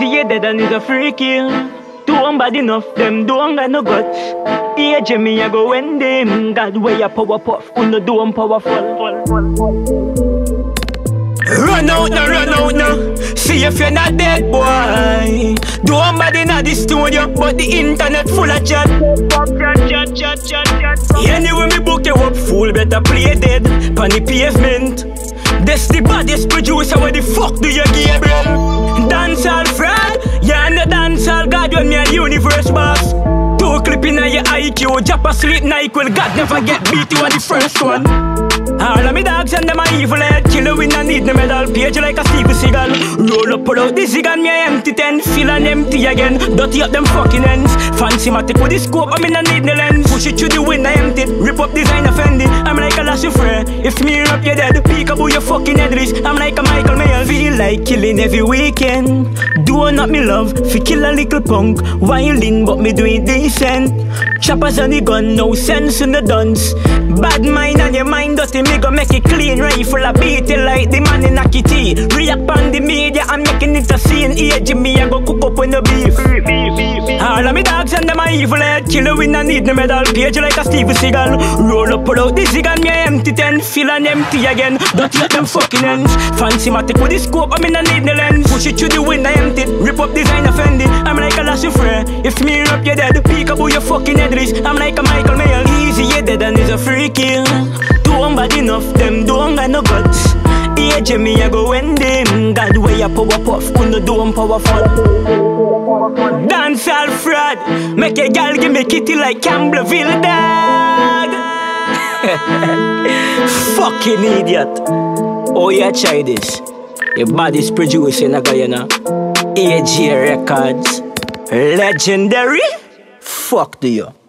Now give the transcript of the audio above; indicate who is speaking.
Speaker 1: You dead and it's a free kill. Don't bad enough, them don't got no guts. Yeah, Jimmy, I go when them. God, where your power puff, when the dome powerful.
Speaker 2: Run out now, run out now. See if you're not dead, boy. Don't body not the studio, but the internet full of chat. Anyway, me book you up, fool, better play dead. Pan the pavement. That's the baddest producer, where the fuck do you Gabriel? Dancehall dancehall me a universe boss. Two clip in your IQ, drop asleep, Nyquil, God never get beat, you are the first one. All of me dogs and them a evil. Head Killer we no need no medal. Page like a Steve Seagal Roll up, pull out cig and me empty ten. And empty again. Dirty up them fucking ends. Fancy matic with the scope I me no need no lens. Push it through the wind I empty Rip up designer Fendi I'm like a last friend If me up you dead. Peekaboo your fucking headless I'm like a Feel like killing every weekend. Do not me love Fi kill a little punk. Violin but me do it decent Choppers on the gun No sense in the dance. Bad mind and your mind dirty me go make it clean. Rifle a beat it like the man in a kitty. React on the media and making it a scene. Age me I go cook up when the beef. All of me evil head Killer we no need no medal Page like a Steve Seagal. Roll up pull out the zig and me empty ten. Fill and empty again. Don't let them fucking ends Fancy matic with the scope I me no need no lens Push it through the wind I empty. Rip up designer offended. I'm like a last friend If me up you dead Peekaboo your fucking headless I'm like a Michael Mayer Easy you dead and it's a free kill. Don't bad enough, them don't got no guts. Yeah, Jimmy, I go when them. God, where your power puff, when the dome powerful. Dancehall fraud, make a gal give me kitty like Campbellville dog. Fucking idiot. Oh, yeah, try this. Your body's producing a Guyana. AJ Records. Legendary. Fuck do you.